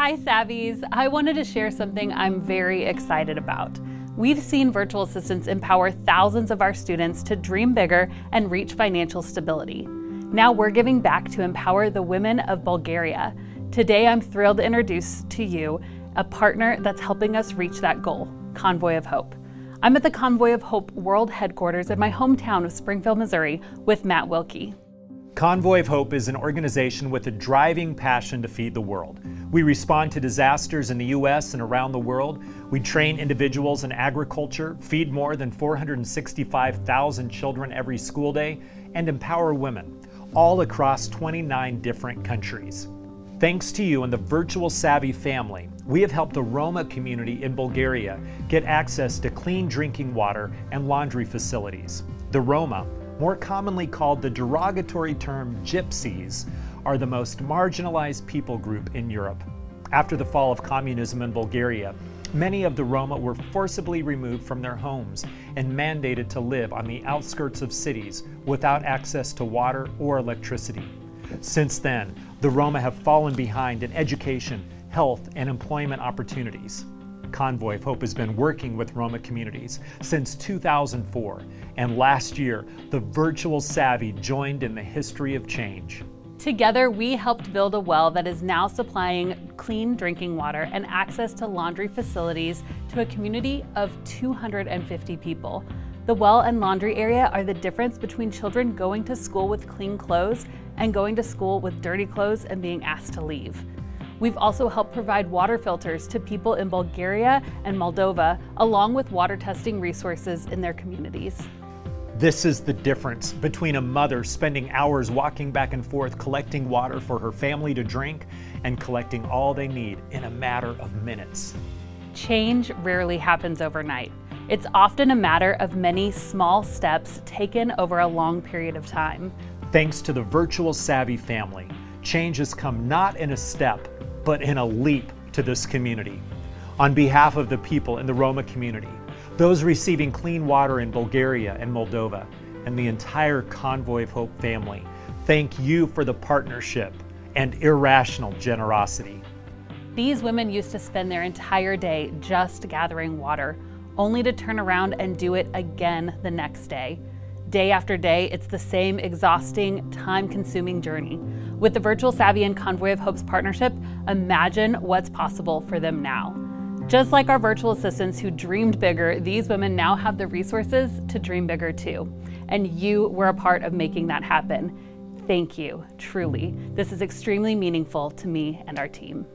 Hi, Savvies. I wanted to share something I'm very excited about. We've seen virtual assistants empower thousands of our students to dream bigger and reach financial stability. Now we're giving back to empower the women of Bulgaria. Today, I'm thrilled to introduce to you a partner that's helping us reach that goal Convoy of Hope. I'm at the Convoy of Hope World Headquarters in my hometown of Springfield, Missouri, with Matt Wilkie. Convoy of Hope is an organization with a driving passion to feed the world. We respond to disasters in the U.S. and around the world. We train individuals in agriculture, feed more than 465,000 children every school day, and empower women, all across 29 different countries. Thanks to you and the Virtual Savvy family, we have helped the Roma community in Bulgaria get access to clean drinking water and laundry facilities. The Roma, more commonly called the derogatory term gypsies, are the most marginalized people group in Europe. After the fall of communism in Bulgaria, many of the Roma were forcibly removed from their homes and mandated to live on the outskirts of cities without access to water or electricity. Since then, the Roma have fallen behind in education, health, and employment opportunities. Convoy of Hope has been working with Roma communities since 2004, and last year, the Virtual Savvy joined in the history of change. Together, we helped build a well that is now supplying clean drinking water and access to laundry facilities to a community of 250 people. The well and laundry area are the difference between children going to school with clean clothes and going to school with dirty clothes and being asked to leave. We've also helped provide water filters to people in Bulgaria and Moldova, along with water testing resources in their communities. This is the difference between a mother spending hours walking back and forth collecting water for her family to drink and collecting all they need in a matter of minutes. Change rarely happens overnight. It's often a matter of many small steps taken over a long period of time. Thanks to the Virtual Savvy family, change has come not in a step, but in a leap to this community. On behalf of the people in the Roma community, those receiving clean water in Bulgaria and Moldova, and the entire Convoy of Hope family, thank you for the partnership and irrational generosity. These women used to spend their entire day just gathering water, only to turn around and do it again the next day. Day after day, it's the same exhausting, time consuming journey. With the Virtual Savvy and Convoy of Hope's partnership, imagine what's possible for them now. Just like our virtual assistants who dreamed bigger, these women now have the resources to dream bigger too. And you were a part of making that happen. Thank you, truly. This is extremely meaningful to me and our team.